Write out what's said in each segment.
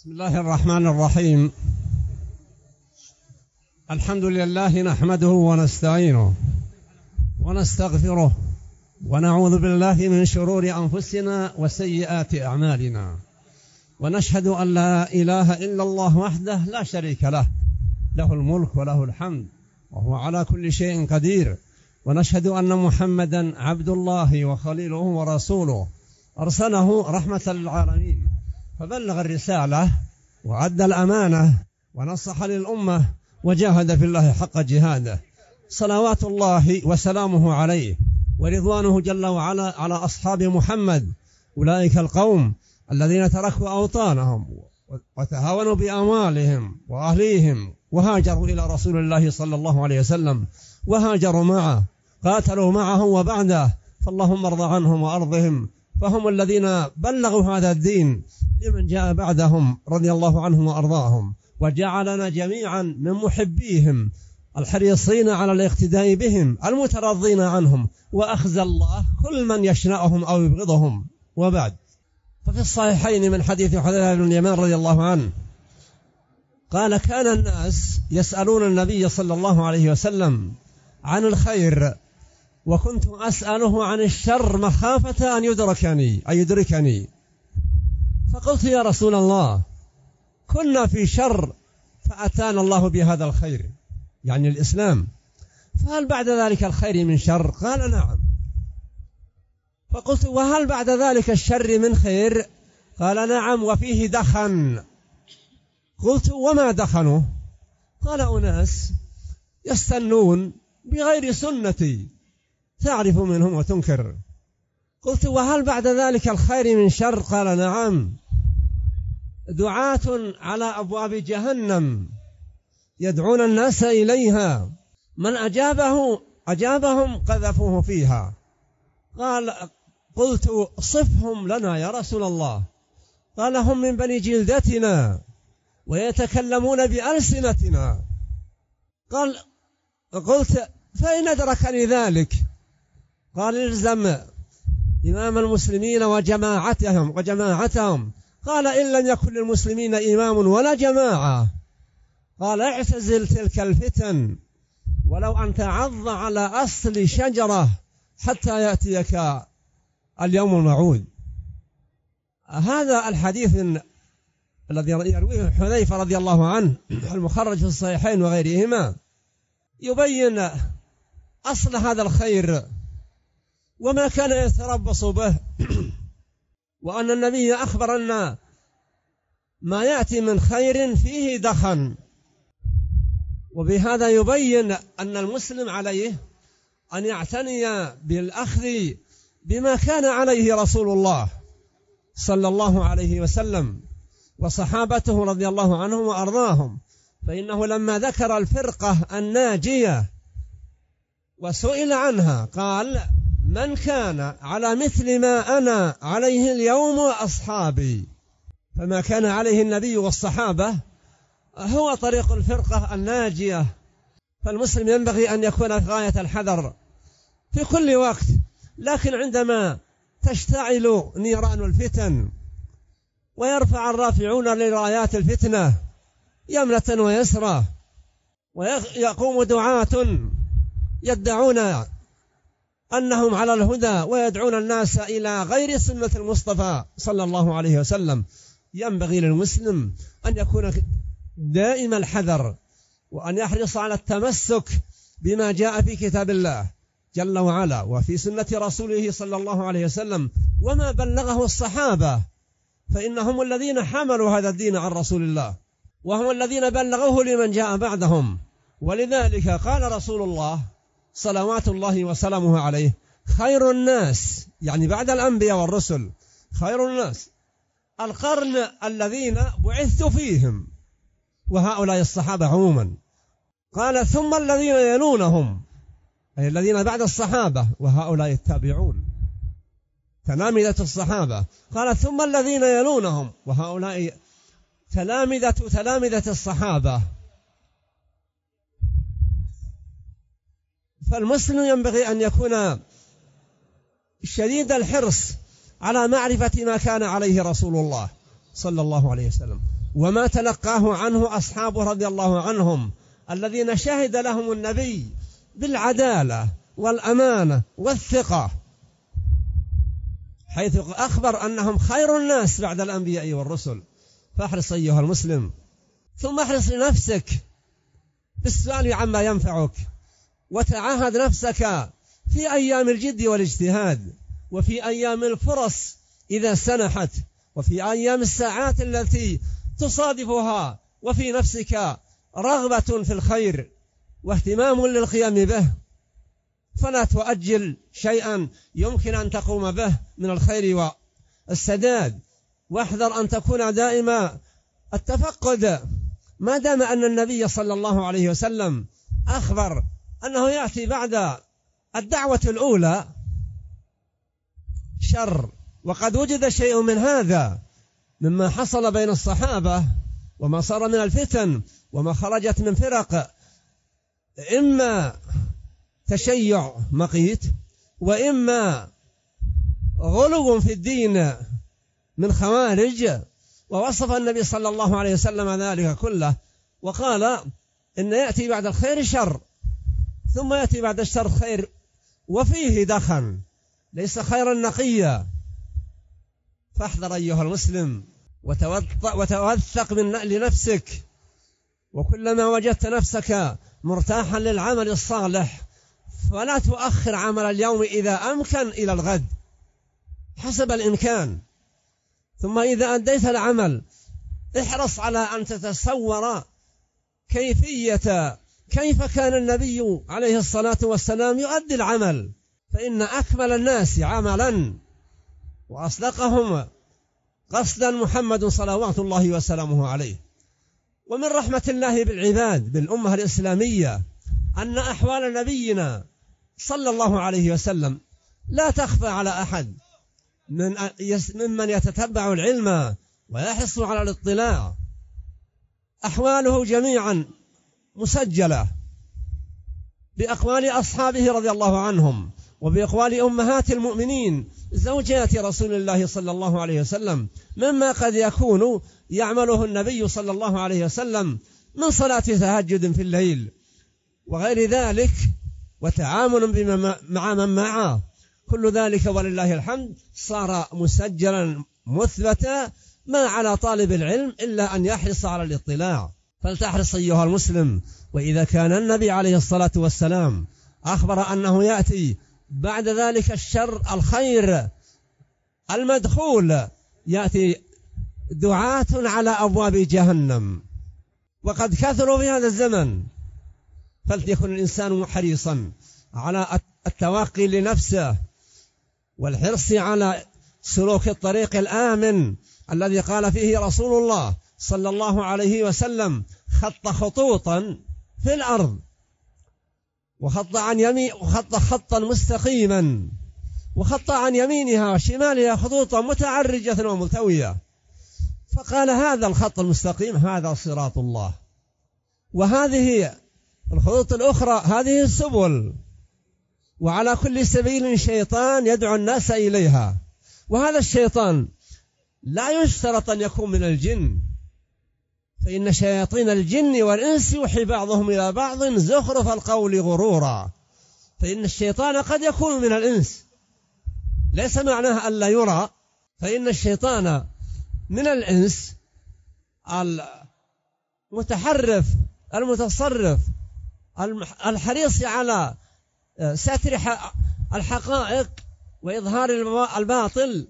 بسم الله الرحمن الرحيم. الحمد لله نحمده ونستعينه ونستغفره ونعوذ بالله من شرور أنفسنا وسيئات أعمالنا. ونشهد أن لا إله إلا الله وحده لا شريك له. له الملك وله الحمد وهو على كل شيء قدير. ونشهد أن محمدا عبد الله وخليله ورسوله. أرسله رحمة للعالمين. فبلغ الرسالة وأدى الأمانة ونصح للأمة وجاهد في الله حق جهاده. صلوات الله وسلامه عليه ورضوانه جل وعلا على أصحاب محمد. أولئك القوم الذين تركوا أوطانهم وتهاونوا بأموالهم وأهليهم وهاجروا إلى رسول الله صلى الله عليه وسلم وهاجروا معه قاتلوا معه وبعده فاللهم ارض عنهم وأرضهم فهم الذين بلغوا هذا الدين لمن جاء بعدهم رضي الله عنهم وأرضاهم وجعلنا جميعا من محبيهم الحريصين على الاقتداء بهم المترضين عنهم واخزى الله كل من يشنأهم أو يبغضهم وبعد. ففي الصحيحين من حديث حذيفة بن اليمان رضي الله عنه قال كان الناس يسألون النبي صلى الله عليه وسلم عن الخير وكنت أسأله عن الشر مخافة أن يدركني أن يدركني. فقلت يا رسول الله كنا في شر فأتانا الله بهذا الخير يعني الإسلام. فهل بعد ذلك الخير من شر؟ قال نعم. فقلت وهل بعد ذلك الشر من خير؟ قال نعم وفيه دخن. قلت وما دخنوا قال أناس يستنون بغير سنتي. تعرف منهم وتنكر. قلت وهل بعد ذلك الخير من شر؟ قال نعم. دعاة على أبواب جهنم يدعون الناس إليها. من أجابه أجابهم قذفوه فيها. قال قلت صفهم لنا يا رسول الله. قال هم من بني جلدتنا ويتكلمون بألسنتنا. قال قلت فإن أدركني ذلك؟ قال الزم إمام المسلمين وجماعتهم وجماعتهم. قال إن لم يكن للمسلمين إمام ولا جماعة. قال اعتزل تلك الفتن. ولو أن تعض على أصل شجرة حتى يأتيك اليوم الموعود. هذا الحديث الذي يرويه حذيفة رضي الله عنه المخرج في الصحيحين وغيرهما يبين أصل هذا الخير. وما كان يتربص به. وأن النبي أخبر أن ما يأتي من خير فيه دخن. وبهذا يبين أن المسلم عليه أن يعتني بالأخذ بما كان عليه رسول الله صلى الله عليه وسلم وصحابته رضي الله عنهم وأرضاهم. فإنه لما ذكر الفرقة الناجية وسئل عنها قال من كان على مثل ما أنا عليه اليوم وأصحابي. فما كان عليه النبي والصحابة هو طريق الفرقة الناجية. فالمسلم ينبغي أن يكون غاية الحذر في كل وقت. لكن عندما تشتعل نيران الفتن ويرفع الرافعون لرايات الفتنة يمنة ويسرى ويقوم دعاة يدعون أنهم على الهدى ويدعون الناس إلى غير سنة المصطفى صلى الله عليه وسلم. ينبغي للمسلم أن يكون دائم الحذر وأن يحرص على التمسك بما جاء في كتاب الله جل وعلا وفي سنة رسوله صلى الله عليه وسلم. وما بلغه الصحابة فإنهم الذين حملوا هذا الدين عن رسول الله وهم الذين بلغوه لمن جاء بعدهم. ولذلك قال رسول الله صلوات الله وسلامه عليه. خير الناس يعني بعد الأنبياء والرسل خير الناس. القرن الذين بعثت فيهم وهؤلاء الصحابة عموما. قال ثم الذين يلونهم أي الذين بعد الصحابة وهؤلاء التابعون. تلامذة الصحابة. قال ثم الذين يلونهم وهؤلاء تلامذة تلامذة الصحابة. فالمسلم ينبغي أن يكون شديد الحرص على معرفة ما كان عليه رسول الله صلى الله عليه وسلم. وما تلقاه عنه أصحابه رضي الله عنهم الذين شهد لهم النبي بالعدالة والأمانة والثقة. حيث أخبر أنهم خير الناس بعد الأنبياء والرسل. فاحرص أيها المسلم. ثم احرص لنفسك بالسؤال عما ينفعك. وتعاهد نفسك في أيام الجد والاجتهاد وفي أيام الفرص إذا سنحت وفي أيام الساعات التي تصادفها وفي نفسك رغبة في الخير واهتمام للقيام به. فلا تؤجل شيئا يمكن أن تقوم به من الخير والسداد. واحذر أن تكون دائما التفقد. ما دام أن النبي صلى الله عليه وسلم أخبر أنه يأتي بعد الدعوة الأولى شر. وقد وجد شيء من هذا مما حصل بين الصحابة وما صار من الفتن وما خرجت من فرق. إما تشيع مقيت وإما غلو في الدين من خوارج. ووصف النبي صلى الله عليه وسلم ذلك كله وقال إن يأتي بعد الخير شر. ثم يأتي بعد الشر خير. وفيه دخن ليس خيرا نقيا. فاحذر أيها المسلم. وتوثق من لنفسك. وكلما وجدت نفسك مرتاحا للعمل الصالح فلا تؤخر عمل اليوم إذا أمكن إلى الغد. حسب الإمكان. ثم إذا أديت العمل احرص على أن تتصور كيفية كيف كان النبي عليه الصلاة والسلام يؤدي العمل؟ فإن أكمل الناس عملا وأصدقهم قصدا محمد صلوات الله وسلامه عليه. ومن رحمة الله بالعباد بالأمة الإسلامية أن أحوال نبينا صلى الله عليه وسلم لا تخفى على أحد. من ممن يتتبع العلم ويحرص على الاطلاع. أحواله جميعا مسجلة بأقوال أصحابه رضي الله عنهم وبأقوال أمهات المؤمنين زوجات رسول الله صلى الله عليه وسلم مما قد يكون يعمله النبي صلى الله عليه وسلم من صلاة تهجد في الليل وغير ذلك وتعامل بما مع من معه. كل ذلك ولله الحمد صار مسجلا مثبتا ما على طالب العلم إلا أن يحرص على الاطلاع. فلتحرص أيها المسلم. وإذا كان النبي عليه الصلاة والسلام أخبر أنه يأتي بعد ذلك الشر الخير المدخول يأتي دعاة على أبواب جهنم. وقد كثروا في هذا الزمن. فليكن الإنسان حريصا على التوقي لنفسه والحرص على سلوك الطريق الآمن الذي قال فيه رسول الله. صلى الله عليه وسلم خط خطوطا في الأرض وخط عن يمين وخط خطا مستقيما وخط عن يمينها وشمالها خطوطا متعرجة وملتوية. فقال هذا الخط المستقيم هذا صراط الله. وهذه الخطوط الأخرى هذه السبل. وعلى كل سبيل شيطان يدعو الناس إليها. وهذا الشيطان لا يشترط أن يكون من الجن. فإن شياطين الجن والإنس يوحي بعضهم إلى بعض زخرف القول غرورا. فإن الشيطان قد يكون من الإنس. ليس معناه ألا يرى. فإن الشيطان من الإنس المتحرف المتصرف الحريص على ستر الحقائق وإظهار الباطل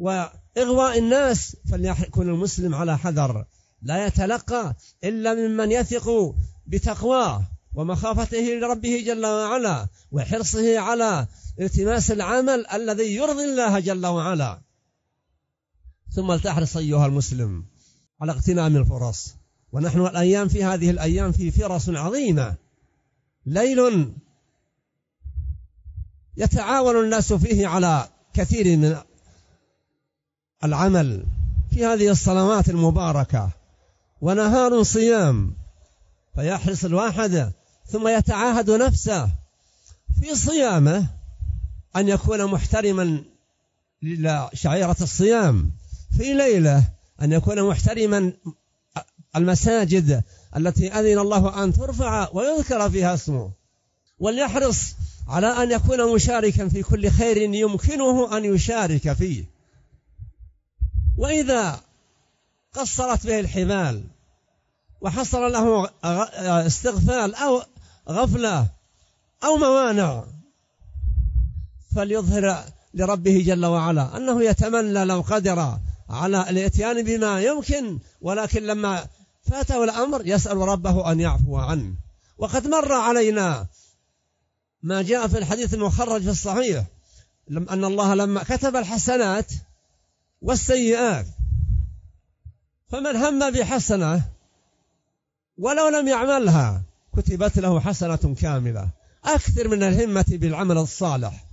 وإغواء الناس فليكن المسلم على حذر. لا يتلقى إلا ممن يثق بتقواه ومخافته لربه جل وعلا وحرصه على التماس العمل الذي يرضي الله جل وعلا. ثم لتحرص أيها المسلم على اغتنام الفرص. ونحن الأيام في هذه الأيام في فرص عظيمة. ليل يتعاون الناس فيه على كثير من العمل في هذه الصلوات المباركة. ونهار صيام فيحرص الواحد ثم يتعاهد نفسه في صيامه أن يكون محترما لشعيرة الصيام في ليلة أن يكون محترما المساجد التي أذن الله أن ترفع ويذكر فيها اسمه. وليحرص على أن يكون مشاركا في كل خير يمكنه أن يشارك فيه. وإذا قصرت به الحبال وحصل له استغفال أو غفلة أو موانع. فليظهر لربه جل وعلا أنه يتمنى لو قدر على الإتيان بما يمكن ولكن لما فاته الأمر يسأل ربه أن يعفو عنه. وقد مر علينا ما جاء في الحديث المخرج في الصحيح أن الله لما كتب الحسنات والسيئات فمن هم بحسنة ولو لم يعملها كتبت له حسنة كاملة. أكثر من الهمة بالعمل الصالح.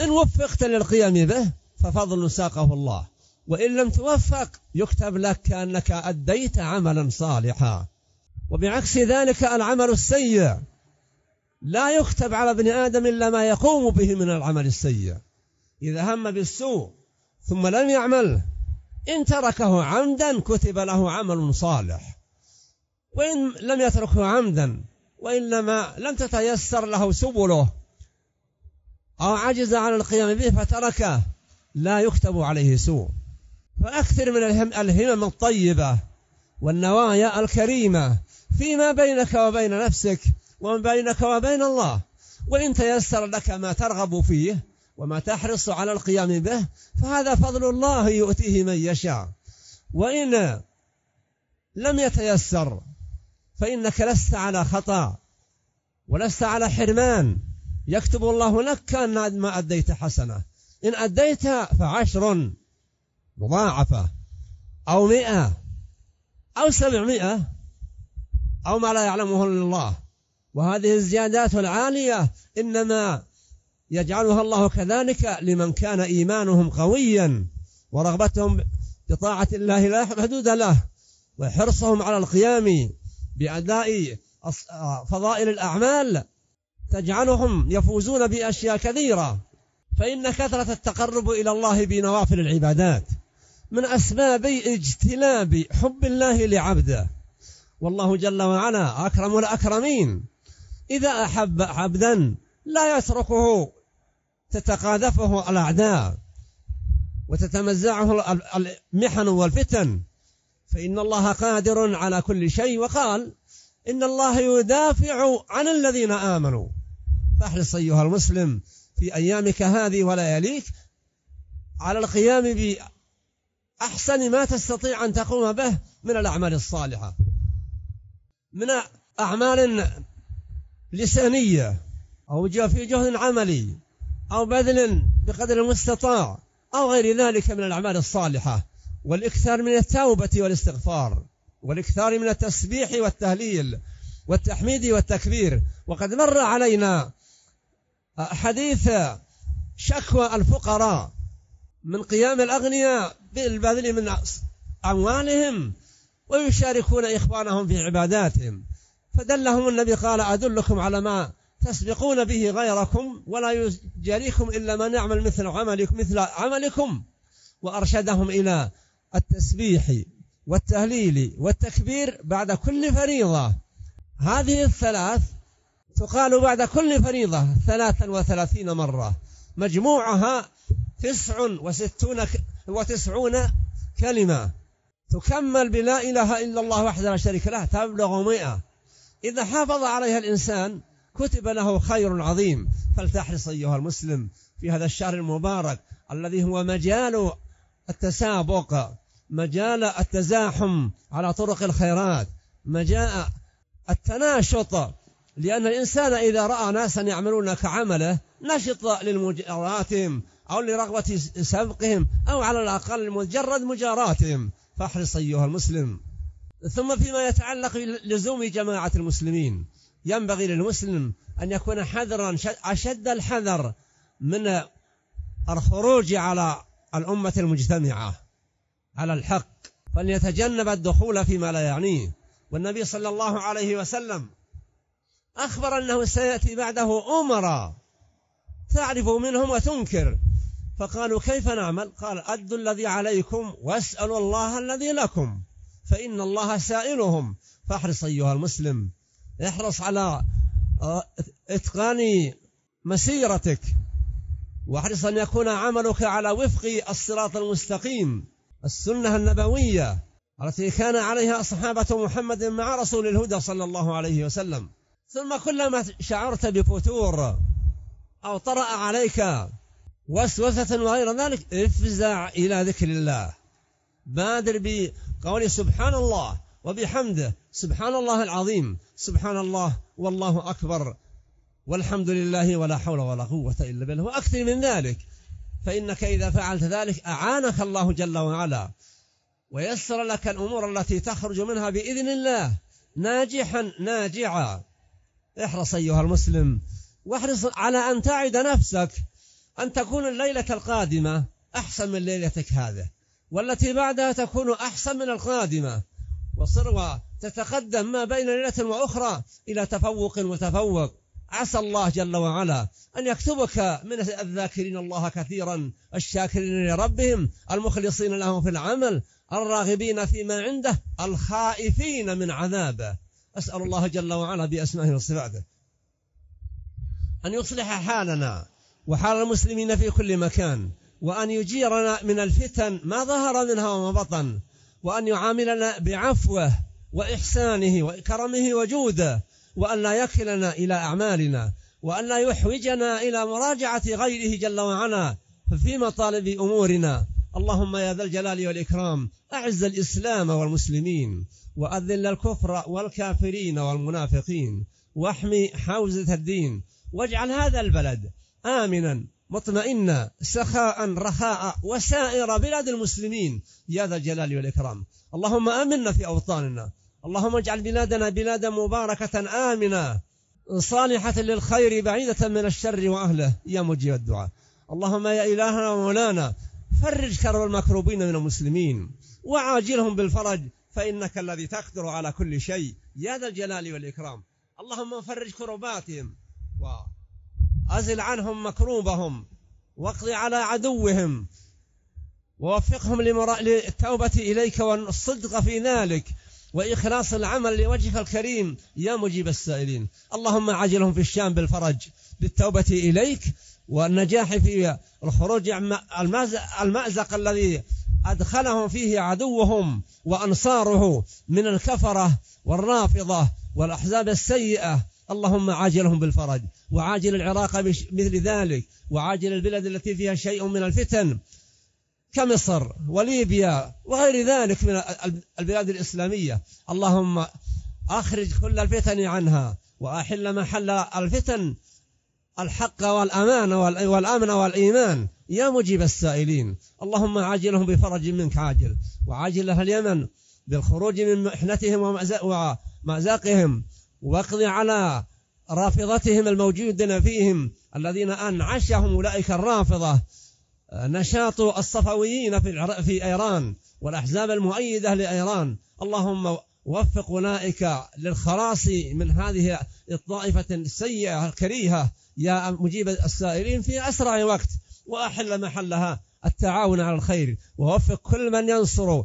إن وفقت للقيام به ففضل ساقه الله. وإن لم توفق يكتب لك كأنك أديت عملا صالحا. وبعكس ذلك العمل السيء. لا يكتب على ابن آدم إلا ما يقوم به من العمل السيء. إذا هم بالسوء ثم لم يعمل إن تركه عمدا كتب له عمل صالح. وإن لم يتركه عمدا وإنما لم تتيسر له سبله. أو عجز عن القيام به فتركه لا يكتب عليه سوء. فأكثر من الهمم الطيبة والنوايا الكريمة فيما بينك وبين نفسك ومن بينك وبين الله. وإن تيسر لك ما ترغب فيه وما تحرص على القيام به فهذا فضل الله يؤتيه من يشاء. وإن لم يتيسر فإنك لست على خطأ ولست على حرمان. يكتب الله لك كأن ما أديت حسنة. إن أديت فعشر مضاعفة أو مئة أو سبعمائة أو ما لا يعلمه إلا الله. وهذه الزيادات العالية إنما يجعلها الله كذلك لمن كان إيمانهم قويا ورغبتهم بطاعة الله لا حدود له وحرصهم على القيام بأداء فضائل الأعمال تجعلهم يفوزون بأشياء كثيرة. فإن كثرة التقرب إلى الله بنوافل العبادات من أسباب اجتلاب حب الله لعبده. والله جل وعلا أكرم الأكرمين. إذا أحب عبدا لا يتركه تتقاذفه الأعداء وتتمزعه المحن والفتن. فإن الله قادر على كل شيء وقال إن الله يدافع عن الذين آمنوا. فاحرص أيها المسلم في أيامك هذه ولياليك على القيام بأحسن ما تستطيع أن تقوم به من الأعمال الصالحة. من أعمال لسانية أو في جهد عملي. أو بذل بقدر المستطاع أو غير ذلك من الأعمال الصالحة والإكثار من التوبة والاستغفار والإكثار من التسبيح والتهليل والتحميد والتكبير. وقد مر علينا حديث شكوى الفقراء من قيام الأغنياء بالبذل من أموالهم ويشاركون إخوانهم في عباداتهم. فدلهم النبي قال أدلكم على ما تسبقون به غيركم ولا يجاريكم إلا من يعمل مثل عملكم مثل عملكم. وأرشدهم إلى التسبيح والتهليل والتكبير بعد كل فريضة. هذه الثلاث تقال بعد كل فريضة ثلاثا وثلاثين مرة. مجموعها تسع وستون وتسعون كلمة. تكمل بلا إله إلا الله وحده لا شريك له تبلغ مئة. إذا حافظ عليها الإنسان كتب له خير عظيم. فلتحرص أيها المسلم في هذا الشهر المبارك الذي هو مجال التسابق مجال التزاحم على طرق الخيرات مجال التناشط. لأن الإنسان إذا رأى ناسا يعملون كعمله نشط للمجاراتهم أو لرغبة سبقهم أو على الأقل مجرد مجاراتهم. فاحرص أيها المسلم. ثم فيما يتعلق بلزوم جماعة المسلمين. ينبغي للمسلم أن يكون حذرا أشد الحذر من الخروج على الأمة المجتمعة على الحق. فليتجنب الدخول فيما لا يعنيه. والنبي صلى الله عليه وسلم أخبر أنه سيأتي بعده أمراء تعرف منهم وتنكر. فقالوا كيف نعمل؟ قال أدوا الذي عليكم واسألوا الله الذي لكم فإن الله سائلهم. فاحرص أيها المسلم. احرص على آه، إتقان مسيرتك. واحرص أن يكون عملك على وفق الصراط المستقيم السنة النبوية التي كان عليها صحابة محمد مع رسول الهدى صلى الله عليه وسلم. ثم كلما شعرت بفتور أو طرأ عليك وسوسة وغير ذلك افزع إلى ذكر الله. بادر بقول سبحان الله. وبحمده سبحان الله العظيم. سبحان الله والله أكبر. والحمد لله ولا حول ولا قوة إلا بالله. وأكثر من ذلك فإنك إذا فعلت ذلك أعانك الله جل وعلا. ويسر لك الأمور التي تخرج منها بإذن الله. ناجحا ناجعا. احرص أيها المسلم. واحرص على أن تعد نفسك أن تكون الليلة القادمة أحسن من ليلتك هذه. والتي بعدها تكون أحسن من القادمة. وصر تتقدم ما بين ليلة وأخرى إلى تفوق وتفوق. عسى الله جل وعلا أن يكتبك من الذاكرين الله كثيرا الشاكرين لربهم المخلصين له في العمل الراغبين فيما عنده الخائفين من عذابه. أسأل الله جل وعلا بأسمائه وصفاته أن يصلح حالنا وحال المسلمين في كل مكان وأن يجيرنا من الفتن ما ظهر منها وما بطن. وأن يعاملنا بعفوه وإحسانه وكرمه وجوده وأن لا يكلنا إلى أعمالنا وأن لا يحوجنا إلى مراجعة غيره جل وعلا في مطالب أمورنا. اللهم يا ذا الجلال والإكرام أعز الإسلام والمسلمين وأذل الكفر والكافرين والمنافقين واحمي حوزة الدين واجعل هذا البلد آمنا مطمئنا سخاء رخاء وسائر بلاد المسلمين. يا ذا الجلال والإكرام. اللهم آمنا في أوطاننا. اللهم اجعل بلادنا بلادا مباركة آمنة. صالحة للخير بعيدة من الشر وأهله. يا مجيب الدعاء. اللهم يا إلهنا ومولانا فرج كرب المكروبين من المسلمين. وعاجلهم بالفرج فإنك الذي تقدر على كل شيء. يا ذا الجلال والإكرام. اللهم فرج كرباتهم. وأزل عنهم مكروبهم واقض على عدوهم ووفقهم للتوبة إليك والصدق في ذلك وإخلاص العمل لوجهك الكريم يا مجيب السائلين. اللهم عجلهم في الشام بالفرج بالتوبة إليك والنجاح في الخروج المأزق الذي أدخلهم فيه عدوهم وأنصاره من الكفرة والرافضة والأحزاب السيئة اللهم عاجلهم بالفرج وعاجل العراق مثل ذلك وعاجل البلد التي فيها شيء من الفتن كمصر وليبيا وغير ذلك من البلاد الإسلامية. اللهم أخرج كل الفتن عنها وأحل محل الفتن الحق والأمان والأمن والإيمان. يا مجيب السائلين اللهم عاجلهم بفرج منك عاجل وعاجل أهل اليمن بالخروج من محنتهم ومأزاقهم. واقضي على رافضتهم الموجودين فيهم الذين أنعشهم أولئك الرافضة. نشاط الصفويين في في إيران والأحزاب المؤيدة لإيران. اللهم وفق أولئك للخلاص من هذه الطائفة السيئة الكريهة. يا مجيب السائلين في أسرع وقت وأحل محلها التعاون على الخير. ووفق كل من ينصر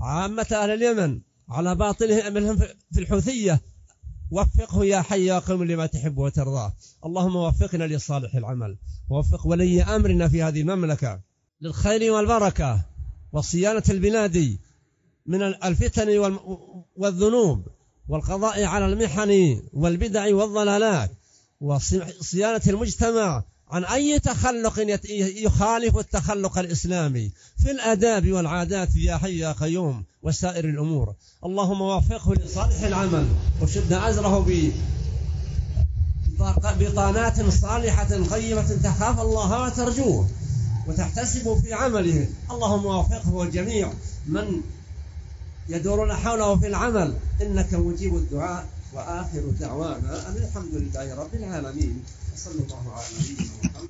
عامة أهل اليمن على باطلهم في الحوثية. وفقه يا حي يا قيوم لما تحب وترضاه اللهم وفقنا لصالح العمل. ووفق ولي أمرنا في هذه المملكة للخير والبركة وصيانة البلاد من الفتن والذنوب والقضاء على المحن والبدع والضلالات وصيانة المجتمع عن أي تخلق يخالف التخلق الإسلامي في الآداب والعادات يا حي يا قيوم وسائر الأمور. اللهم وفقه لصالح العمل وشد أزره بطانات صالحة قيمة تخاف الله وترجوه وتحتسب في عمله. اللهم وفقه والجميع من يدورون حوله في العمل. إنك مجيب الدعاء وآخر دعوانا أن الحمد لله رب العالمين. صلى الله على